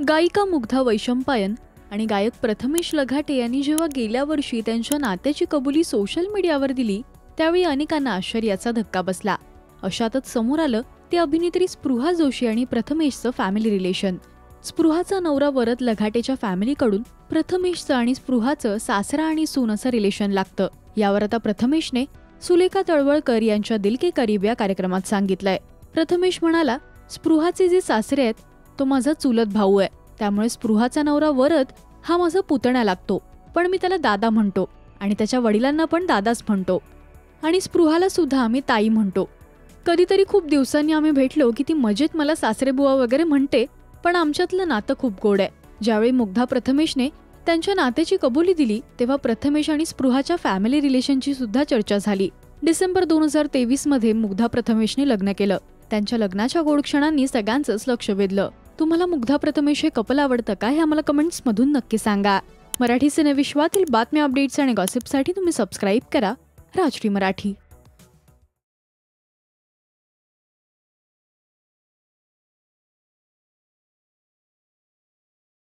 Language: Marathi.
गायिका मुग्धा वैशंपायन आणि गायक प्रथमेश लघाटे यांनी जेव्हा गेल्या वर्षी त्यांच्या नात्याची कबुली सोशल मीडियावर दिली त्यावेळी अनेकांना आश्चर्याचा धक्का बसला. अशातच समोर आलं ते अभिनेत्री स्पृहा जोशी आणि प्रथमेशचं फॅमिली रिलेशन स्पृहाचा नवरा वरद लघाटेच्या फॅमिलीकडून प्रथमेशचं आणि स्पृहाचं सासरा आणि सून असं रिलेशन लागतं. यावर आता प्रथमेशने सुलेखा तळवळकर यांच्या दिल के करीब या कार्यक्रमात सांगितलंय. प्रथमेश म्हणाला स्पृहाचे जे सासरे आहेत तो माझा चुलत भाऊ आहे. त्यामुळे स्पृहाचा नवरा वरद हा माझा पुतण्या लागतो. पण मी त्याला दादा म्हणतो आणि त्याच्या वडिलांना पण दादाच म्हणतो. आणि स्पृहाला सुद्धा आम्ही ताई म्हणतो. कधीतरी खूप दिवसांनी आम्ही भेटलो की ती मजेत मला सासरे बुवा वगैरे म्हणते पण आमच्यातलं नातं खूप गोड आहे. ज्यावेळी मुग्धा प्रथमेशने त्यांच्या नात्याची कबुली दिली तेव्हा प्रथमेश आणि स्पृहाच्या फॅमिली रिलेशनची सुद्धा चर्चा झाली. डिसेंबर दोन हजार तेवीसमध्ये मुग्धा प्रथमेशने लग्न केलं. त्यांच्या लग्नाच्या गोड क्षणांनी सगळ्यांचंच लक्ष वेधलं. तुम्हाला मुग्धा प्रथमेश हे कपल आवडतं का? हे आम्हाला कमेंट्समधून नक्की सांगा. मराठी सिनेविश्वातील बातम्या अपडेट्स आणि गॉसिपसाठी तुम्ही सबस्क्राईब करा. राजश्री मराठी.